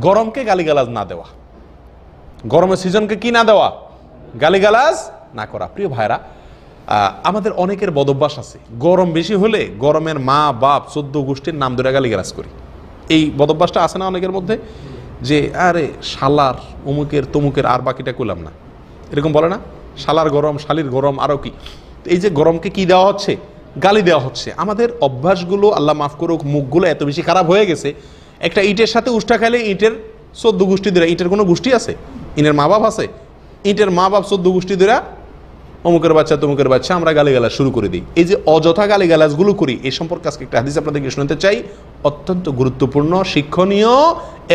গরমকে গালিগালাজ না দেওয়া। গরমের সিজনকে কি না দেওয়া? গালিগালাজ না করা। প্রিয় ভাইরা আমাদের অনেকের বদভ্যাস আছে। গরম বেশি হলে গরমের মা, বাপ, চোদ্দ গোষ্ঠীর নাম ধরে গালিগালাজ করি। এই বদভ্যাসটা আছে না অনেকের মধ্যে? যে, আরে, শালার, অমুকের, তমুকের, আর বাকিটা করলাম না। এরকম বলে না? শালার গরম, শালির গরম আরও কি? এই যে গরমকে কি দেওয়া হচ্ছে? গালি দেওয়া হচ্ছে। আমাদের অভ্যাসগুলো, আল্লাহ মাফ করুক, মুখগুলো এত বেশি খারাপ হয়ে গেছে একটা ইটের সাথে উষ্টা খাইলে ইটের চোদ্দ গোষ্ঠী ধরে, ইটের কোনো গোষ্ঠী আছে? ইনের মা বাপ আছে? ইটের মা বাপ চোদ্দ গোষ্ঠী ধরে, অমুকের বাচ্চা, তমুকের বাচ্চা, আমরা গালিগালাজ শুরু করে দিই। এই যে অযথা গালিগালাজগুলো করি, এই সম্পর্কে আজকে একটা হাদিস আপনাদেরকে শুনতে চাই। অত্যন্ত গুরুত্বপূর্ণ, শিক্ষণীয়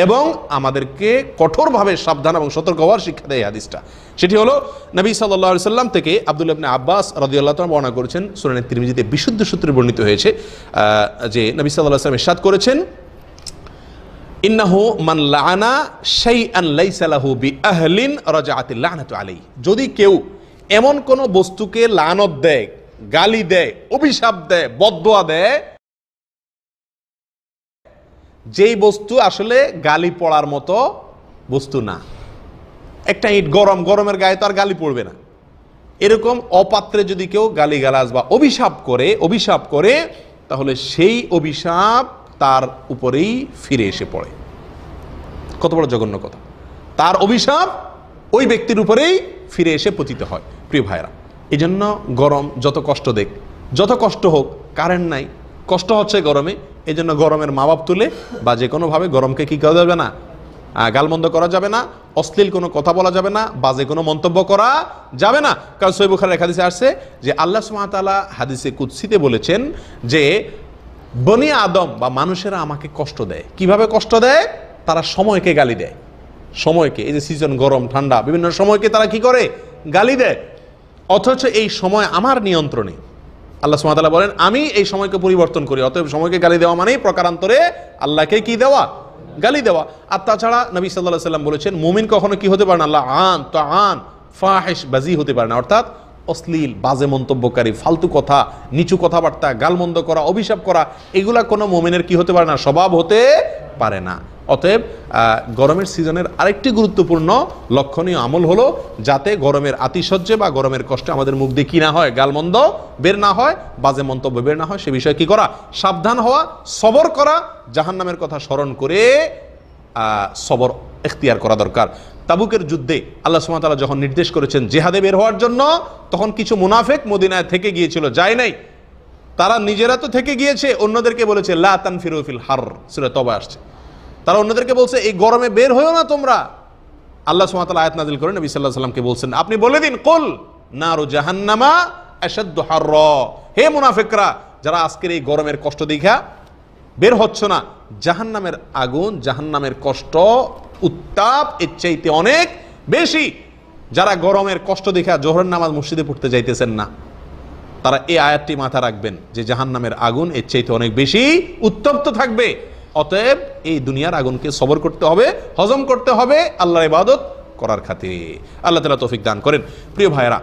এবং আমাদেরকে কঠোরভাবে সাবধান এবং সতর্ক হওয়ার শিক্ষা দেয় হাদিসটা। সেটি হলো, নবী সাল্লাহ সাল্লাম থেকে আব্দুল ইবনে আব্বাস রাদিয়াল্লাহ বর্ণনা করেছেন সুরানের তিরমিজিতে বিশুদ্ধ সূত্রে বর্ণিত হয়েছে যে নবী সাল্লাহ সাল্লাম ইরশাদ করেছেন ইন্নাহু মান লাআনা শাইআন লাইসা লাহু বিআহলিন রাজাআতিল লানাতু আলাইহি। যদি কেউ এমন কোন বস্তুকে লানত দেয়, গালি দেয়, অভিশাপ দেয়, বদদোয়া দেয়, যেই বস্তু আসলে গালি পড়ার মতো বস্তু না। একটা ইট গরম, গরমের গায়ে তো আর গালি পড়বে না। এরকম অপাত্রে যদি কেউ গালিগালাজ বা অভিশাপ করে অভিশাপ করে, তাহলে সেই অভিশাপ তার উপরেই ফিরে এসে পড়ে। কত বড় জঘন্য কথা। তার অভিশাপ ওই ব্যক্তির উপরেই ফিরে এসে পতিত হয়, প্রিয় ভাইরা এই জন্য গরম যত কষ্ট দেখ, যত কষ্ট হোক, কারেন্ট নাই। কষ্ট হচ্ছে গরমে এই জন্য গরমের মা বাপ তুলে বা যে কোনোভাবে গরমকে কি করা যাবে না গালমন্দ করা যাবে না, অশ্লীল কোনো কথা বলা যাবে না, বাজে কোনো মন্তব্য করা যাবে না। কারণ সৈবুখার এক হাদিসে আসছে যে, আল্লাহ সুমাতালা হাদিসে কুৎসিতে বলেছেন যে বনি আদম বা মানুষেরা আমাকে কষ্ট দেয়। কীভাবে কষ্ট দেয়? তারা সময়কে গালি দেয়। সময়কে, এই যে সিজন গরম, ঠান্ডা, বিভিন্ন সময়কে তারা কি করে? গালি দেয়। অথচ এই সময় আমার নিয়ন্ত্রণে। আল্লাহ সুমাতালা বলেন, আমি এই সময়কে পরিবর্তন করি, অতএব সময়কে গালি দেওয়া মানেই প্রকারান্তরে আল্লাহকে কি দেওয়া? গালি দেওয়া। আর তাছাড়া নবী সাল্লাহ সাল্লাম বলেছেন, মুমিন কখনো কি হতে পারে না? আল্লাহ, আন, তো আন ফাহেস বাজি হতে পারে না। অর্থাৎ অশ্লীল, বাজে মন্তব্যকারী, ফালতু কথা, নিচু কথাবার্তা, গালমন্দ করা, অভিশাপ করা, এগুলা কোনো মোমেনের কি হতে পারে না, স্বভাব হতে পারে না। অতএব গরমের সিজনের আরেকটি গুরুত্বপূর্ণ লক্ষণীয় আমল হলো যাতে গরমের আতিশয্যে বা গরমের কষ্টে আমাদের মুখ দিয়ে কি না হয়, গালমন্দ বের না হয়, বাজে মন্তব্য বের না হয়, সে বিষয়ে কি করা? সাবধান হওয়া, সবর করা, জাহান্নামের কথা স্মরণ করে সবর এখতিয়ার করা দরকার। তাবুকের যুদ্ধে আল্লাহ সুমাতালা যখন নির্দেশ করেছেন জেহাদে বের হওয়ার জন্য, তখন কিছু মুনাফেক মদিনায় থেকে গিয়েছিল, যায় নাই। তারা নিজেরা তো থেকে গিয়েছে, অন্যদেরকে বলেছে, লা তানফিরু ফিল হার সুরে তবা আসছে। তারা অন্যদেরকে বলছে, এই গরমে বের হয়েও না তোমরা। আল্লাহ সুমাতালা আয়াত নাজিল করে নবী সাল্লাহ সাল্লামকে বলছেন, আপনি বলে দিন, কুল নারু জাহান্নামা আশাদ্দু হারর। হে মুনাফেকরা, যারা আজকের এই গরমের কষ্ট দেখা, বের হচ্ছ না। জাহান্নামের আগুন, জাহান্নামের কষ্ট উত্তাপ, এর চাইতে অনেক বেশি যারা গরমের কষ্ট দেখে জোহরের নামাজ মসজিদে পড়তে যাইতেছেন না। তারা এই আয়াতটি মাথা রাখবেন যে জাহান নামের আগুন এর চাইতে অনেক বেশি উত্তপ্ত থাকবে। অতএব এই দুনিয়ার আগুনকে সবর করতে হবে, হজম করতে হবে, আল্লাহর ইবাদত করার খাতিরে। আল্লাহ তালা তৌফিক দান করেন। প্রিয় ভাইয়েরা